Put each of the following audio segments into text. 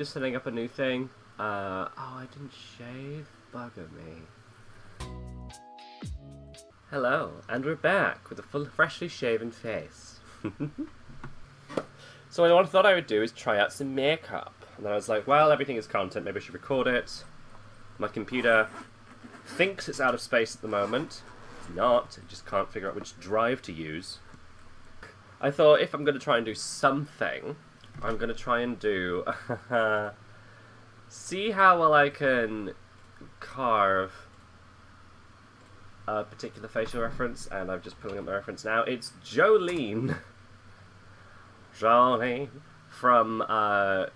Just setting up a new thing. Uh, oh, I didn't shave? Bugger me. Hello, and we're back with a full, freshly shaven face. so what I thought I would do is try out some makeup. And then I was like, well, everything is content, maybe I should record it. My computer thinks it's out of space at the moment. It's not, it just can't figure out which drive to use. I thought if I'm going to try and do something, I'm going to try and do... see how well I can carve a particular facial reference, and I'm just pulling up the reference now. It's Jolyne. Jolyne from uh,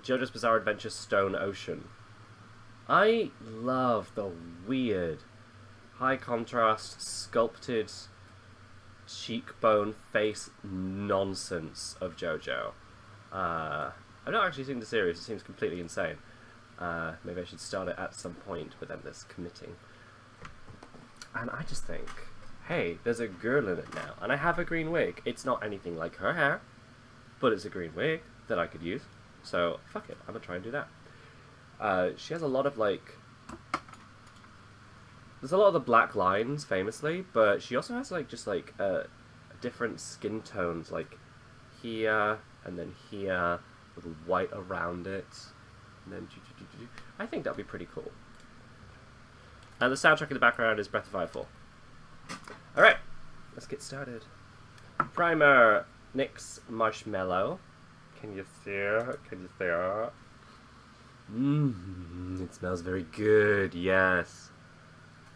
JoJo's Bizarre Adventure Stone Ocean. I love the weird, high contrast, sculpted cheekbone face nonsense of JoJo. Uh, I've not actually seen the series, it seems completely insane. Uh, maybe I should start it at some point, then there's committing. And I just think, hey, there's a girl in it now, and I have a green wig. It's not anything like her hair, but it's a green wig that I could use. So, fuck it, I'm gonna try and do that. Uh, she has a lot of, like... There's a lot of the black lines, famously, but she also has, like, just, like, uh, different skin tones, like here, and then here, with white around it, and then... I think that'd be pretty cool. And the soundtrack in the background is Breath of Fire 4. Alright, let's get started. Primer, NYX Marshmallow. Can you see it? Can you see it? Mmm, it smells very good, yes.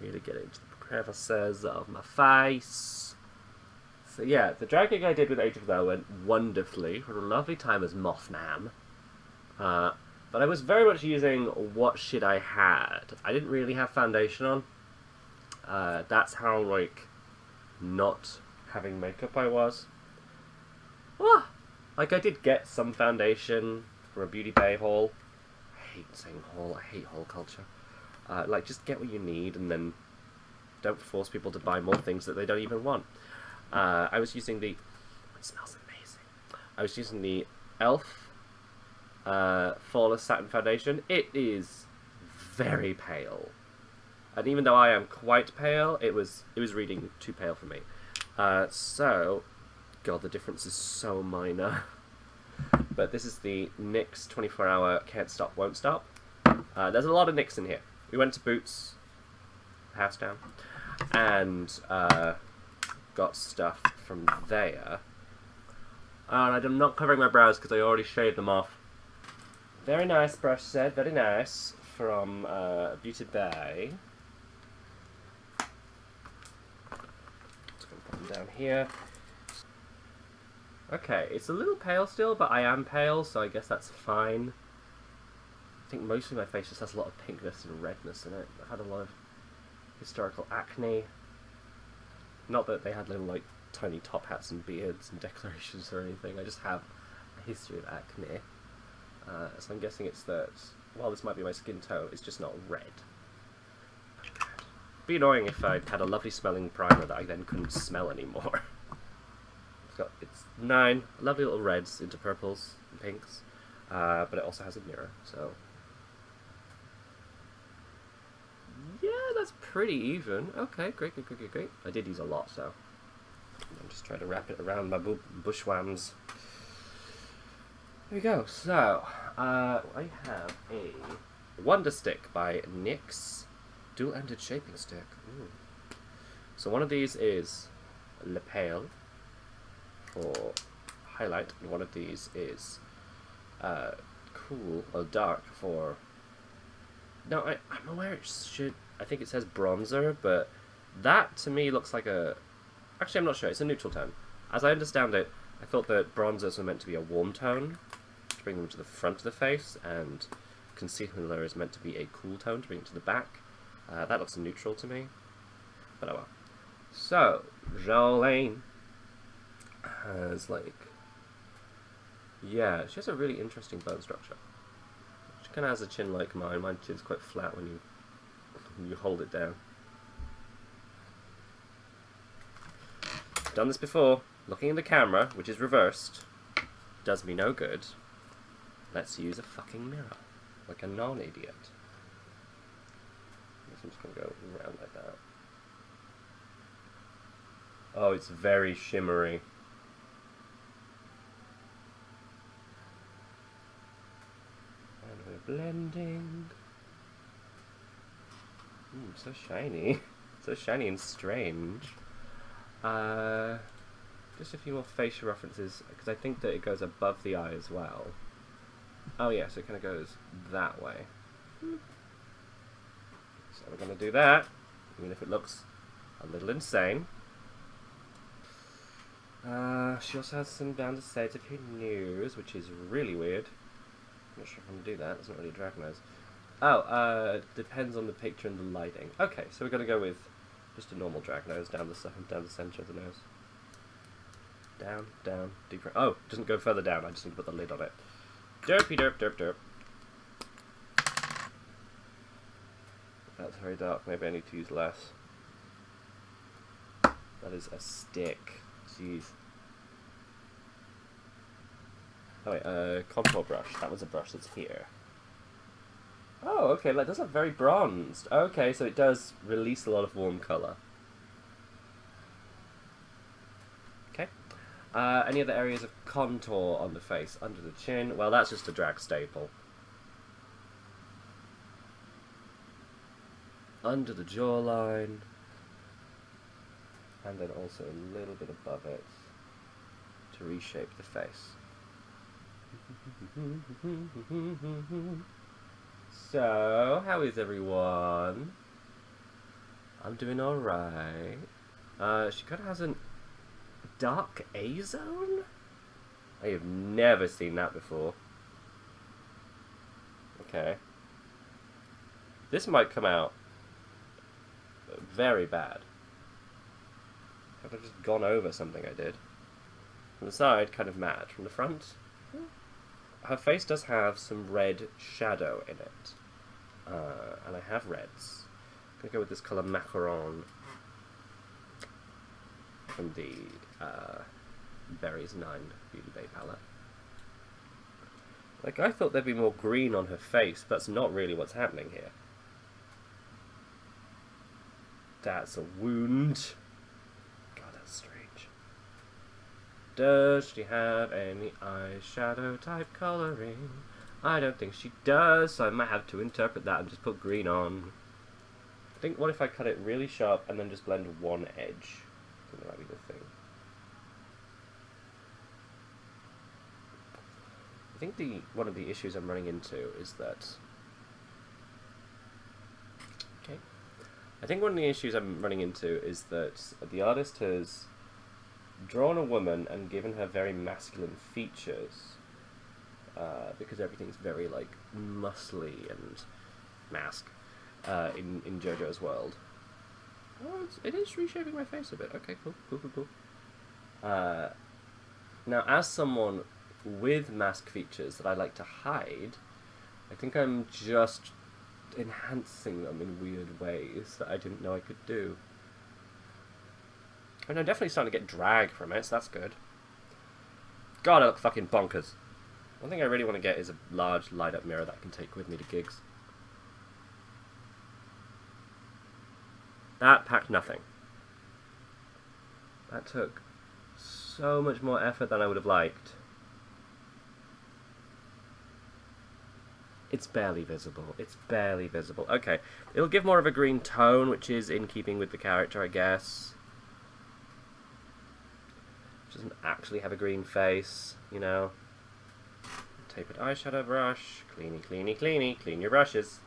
Really get into the crevices of my face. So yeah, the drag gig I did with Age of Though went wonderfully. Had a lovely time as Mothman. Uh, but I was very much using what shit I had. I didn't really have foundation on. Uh, that's how, like, not having makeup I was. Ah, like, I did get some foundation for a Beauty Bay haul. I hate saying haul, I hate haul culture. Uh, like, just get what you need and then don't force people to buy more things that they don't even want. Uh, I was using the... It smells amazing. I was using the e.l.f uh, Flawless Satin Foundation. It is very pale. And even though I am quite pale, it was it was reading too pale for me. Uh, so, God, the difference is so minor. but this is the NYX 24 Hour Can't Stop, Won't Stop. Uh, there's a lot of NYX in here. We went to Boots, house down, and uh, got stuff from there. And I'm not covering my brows because I already shaved them off very nice brush set, very nice, from uh, Beauty Bay. Just gonna put them down here. Okay, it's a little pale still, but I am pale, so I guess that's fine. I think mostly my face just has a lot of pinkness and redness in it. I've had a lot of historical acne. Not that they had little, like, tiny top hats and beards and declarations or anything. I just have a history of acne. Uh, so I'm guessing it's that, while this might be my skin tone, it's just not red. Be annoying if I had a lovely smelling primer that I then couldn't smell anymore. it's got it's nine lovely little reds into purples and pinks, uh, but it also has a mirror, so... Yeah, that's pretty even. Okay, great, great, great, great, great. I did use a lot, so... I'm just trying to wrap it around my bu bushwhams. There we go. So, uh, I have a Wonder Stick by NYX. Dual-ended shaping stick. Ooh. So one of these is Le Pale for highlight, and one of these is uh, Cool or Dark for... No, I, I'm aware it should... I think it says bronzer, but that to me looks like a... Actually, I'm not sure. It's a neutral tone. As I understand it, I thought that bronzers were meant to be a warm tone, to bring them to the front of the face, and concealer is meant to be a cool tone to bring it to the back. Uh, that looks neutral to me, but oh well. So, Jolyne has like, yeah, she has a really interesting bone structure. She kind of has a chin like mine. My chin's quite flat when you when you hold it down. Done this before. Looking in the camera, which is reversed, does me no good. Let's use a fucking mirror. Like a non-idiot. I'm just gonna go around like that. Oh, it's very shimmery. And we're blending. Mm, so shiny. so shiny and strange. Uh, just a few more facial references, because I think that it goes above the eye as well. Oh yes, it kind of goes that way. So we're going to do that, even if it looks a little insane. Uh, she also has some down to say few news, which is really weird. I'm not sure if I'm going to do that, it's not really a drag nose. Oh, uh, depends on the picture and the lighting. Okay, so we're going to go with just a normal drag nose down the down the center of the nose. Down, down, deeper. Oh, it doesn't go further down. I just need to put the lid on it. Derpy derp derp derp. That's very dark. Maybe I need to use less. That is a stick. Jeez. Oh wait, uh, contour brush. That was a brush that's here. Oh, okay, that does look very bronzed. Okay, so it does release a lot of warm colour. Okay. Uh, any other areas of contour on the face? Under the chin? Well, that's just a drag staple. Under the jawline. And then also a little bit above it to reshape the face. So, how is everyone? I'm doing alright. Uh, she kind of has a dark A-zone? I have never seen that before. Okay. This might come out very bad. Have I just gone over something I did? From the side, kind of matte. From the front, her face does have some red shadow in it. Uh, and I have reds. I'm going to go with this colour Macaron from the uh, Berries 9 Beauty Bay palette. Like, I thought there'd be more green on her face, but that's not really what's happening here. That's a wound. Does she have any eyeshadow type coloring? I don't think she does, so I might have to interpret that and just put green on. I think, what if I cut it really sharp and then just blend one edge? I think that might be the thing. I think the one of the issues I'm running into is that... Okay. I think one of the issues I'm running into is that the artist has drawn a woman and given her very masculine features uh, because everything's very like muscly and mask uh, in in JoJo's world. Oh, it's, it is reshaping my face a bit. Okay, cool, cool, cool, cool. Uh, now, as someone with mask features that I like to hide, I think I'm just enhancing them in weird ways that I didn't know I could do. Oh, and I'm definitely starting to get drag from it, so that's good. God, I look fucking bonkers. One thing I really want to get is a large light-up mirror that I can take with me to gigs. That packed nothing. That took so much more effort than I would have liked. It's barely visible. It's barely visible. Okay. It'll give more of a green tone, which is in keeping with the character, I guess doesn't actually have a green face, you know. Tapered eyeshadow brush, cleany, cleany, cleany, clean your brushes.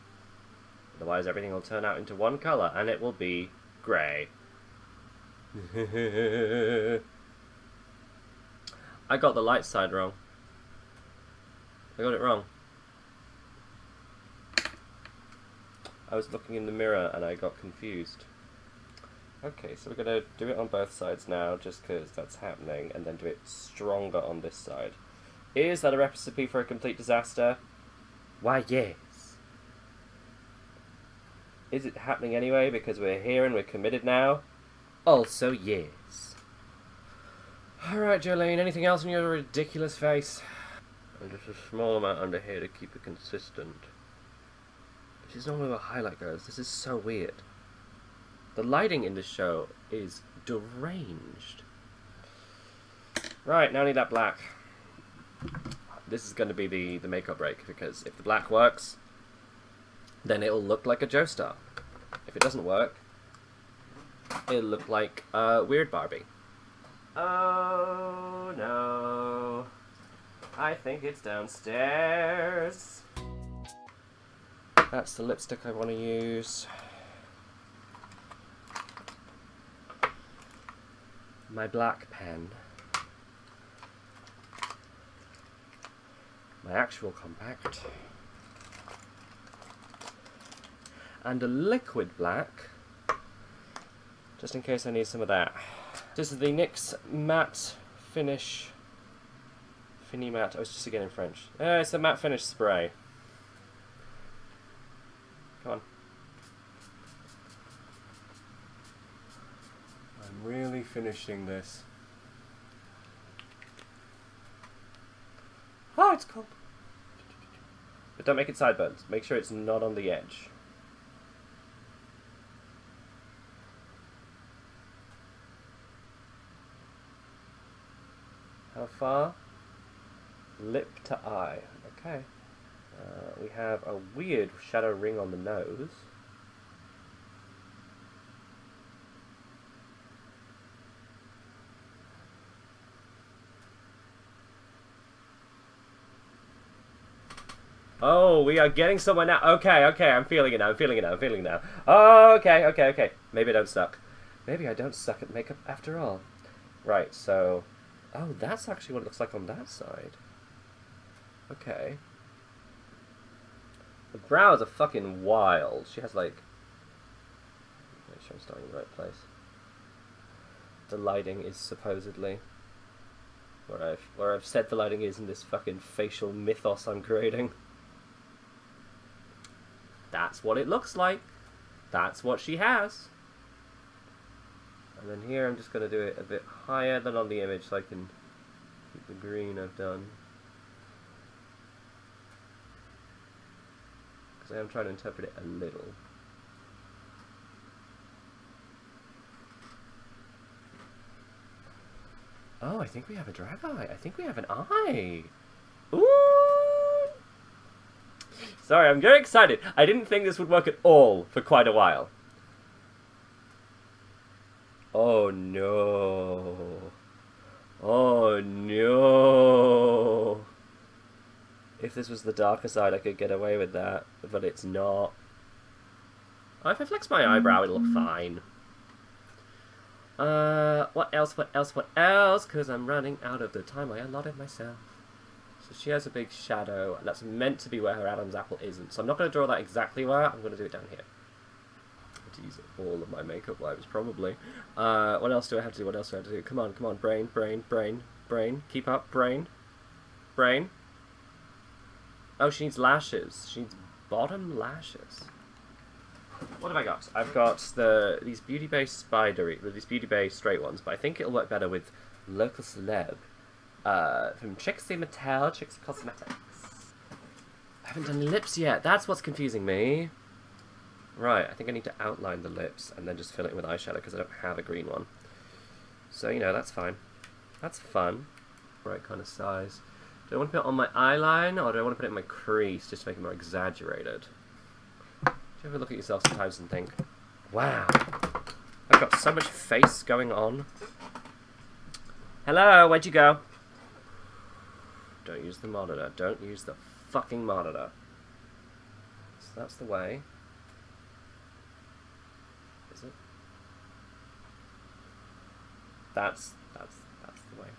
Otherwise everything will turn out into one colour, and it will be grey. I got the light side wrong. I got it wrong. I was looking in the mirror and I got confused. Okay, so we're going to do it on both sides now, just because that's happening, and then do it stronger on this side. Is that a recipe for a complete disaster? Why, yes. Is it happening anyway because we're here and we're committed now? Also, yes. Alright, Jolyne, anything else on your ridiculous face? And just a small amount under here to keep it consistent. This is normally what highlight goes. This is so weird. The lighting in this show is deranged. Right, now I need that black. This is going to be the, the makeup break, because if the black works, then it'll look like a Joestar. If it doesn't work, it'll look like a weird Barbie. Oh no. I think it's downstairs. That's the lipstick I want to use. My black pen. My actual compact. And a liquid black. Just in case I need some of that. This is the NYX Matte Finish Fini Matte. I was just again in French. Uh, it's a matte finish spray. Come on. Really finishing this. Oh, it's cold. But don't make it sideburns. Make sure it's not on the edge. How far? Lip to eye. Okay. Uh, we have a weird shadow ring on the nose. Oh, we are getting somewhere now. Okay, okay, I'm feeling it now. I'm feeling it now. I'm feeling it now. Oh, okay, okay, okay. Maybe I don't suck. Maybe I don't suck at makeup after all. Right, so... Oh, that's actually what it looks like on that side. Okay. The brows are fucking wild. She has like... Make sure I'm starting in the right place. The lighting is supposedly... Where I've, where I've said the lighting is in this fucking facial mythos I'm creating. That's what it looks like. That's what she has. And then here I'm just going to do it a bit higher than on the image so I can keep the green I've done. Because I am trying to interpret it a little. Oh, I think we have a drag eye. I think we have an eye. Ooh! Sorry, I'm very excited. I didn't think this would work at all for quite a while. Oh no. Oh no. If this was the darker side, I could get away with that, but it's not. Oh, if I flex my eyebrow, it'll look fine. Uh, what else, what else, what else? Because I'm running out of the time I allotted myself. So she has a big shadow, and that's meant to be where her Adam's apple isn't. So I'm not going to draw that exactly where, I'm going to do it down here. To use all of my makeup wipes, probably. Uh, what else do I have to do? What else do I have to do? Come on, come on, brain, brain, brain, brain. Keep up, brain. Brain. Oh, she needs lashes. She needs bottom lashes. What have I got? I've got the these Beauty Bay spidery, these Beauty Bay straight ones, but I think it'll work better with Local Celeb uh, from Trixie Mattel, Trixie Cosmetics. I haven't done lips yet. That's what's confusing me. Right, I think I need to outline the lips and then just fill it with eyeshadow because I don't have a green one. So, you know, that's fine. That's fun. Right kind of size. Do I want to put it on my eyeline or do I want to put it in my crease just to make it more exaggerated? Do you ever look at yourself sometimes and think, wow, I've got so much face going on. Hello, where'd you go? Don't use the monitor. Don't use the fucking monitor. So that's the way. Is it? That's that's that's the way.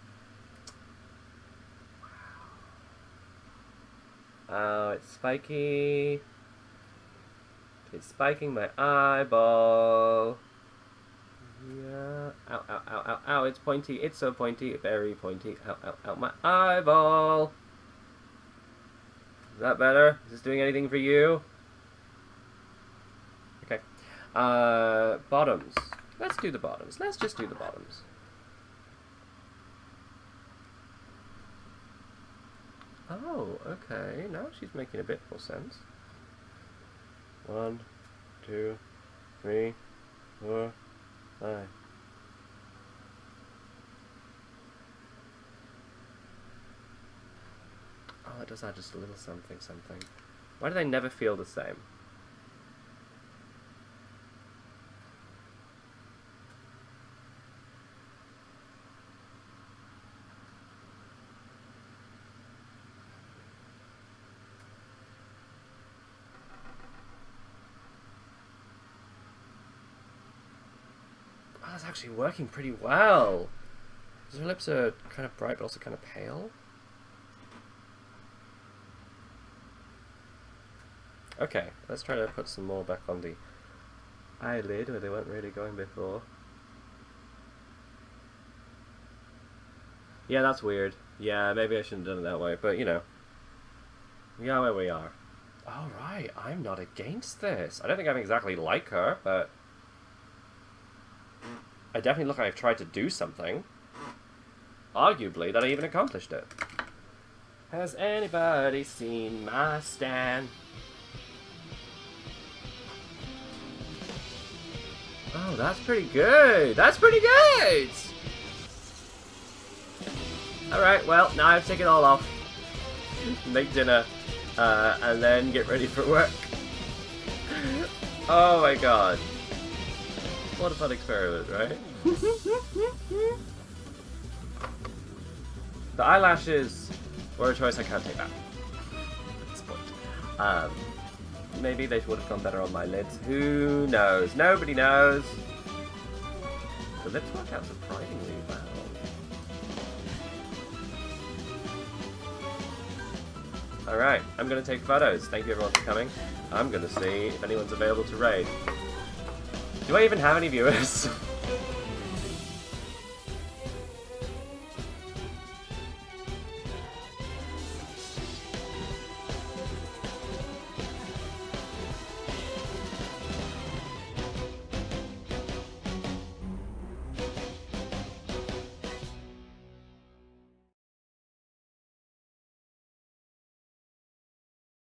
Oh, it's spiky. It's spiking my eyeball. Yeah. Ow, ow, ow, ow, ow. It's pointy. It's so pointy. Very pointy. Ow, ow, ow. My eyeball. Is that better? Is this doing anything for you? Okay. Uh, bottoms. Let's do the bottoms. Let's just do the bottoms. Oh, okay. Now she's making a bit more sense. One, two, three, four, Oh, it does add just a little something, something. Why do they never feel the same? That's actually working pretty well. Her lips are kind of bright, but also kind of pale. Okay, let's try to put some more back on the eyelid where they weren't really going before. Yeah, that's weird. Yeah, maybe I shouldn't have done it that way, but you know. We are where we are. Alright, I'm not against this. I don't think I'm exactly like her, but... I definitely look like I've tried to do something. Arguably, that I even accomplished it. Has anybody seen my stand? Oh, that's pretty good. That's pretty good. Alright, well, now I have taken it all off. Make dinner. Uh, and then get ready for work. oh my god. What a fun experiment, right? the eyelashes were a choice I can't take back. At this point. Um, maybe they would have gone better on my lids. Who knows? Nobody knows. The lips work out surprisingly well. Alright, I'm going to take photos. Thank you everyone for coming. I'm going to see if anyone's available to raid. Do I even have any viewers?